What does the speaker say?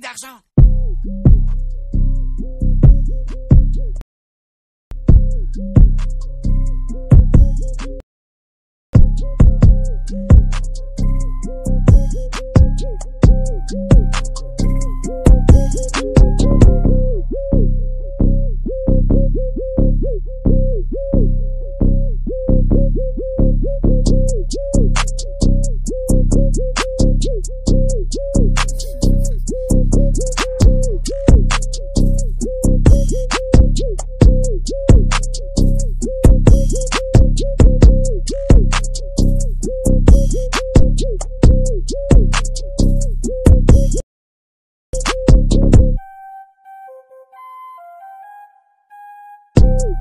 d'argent.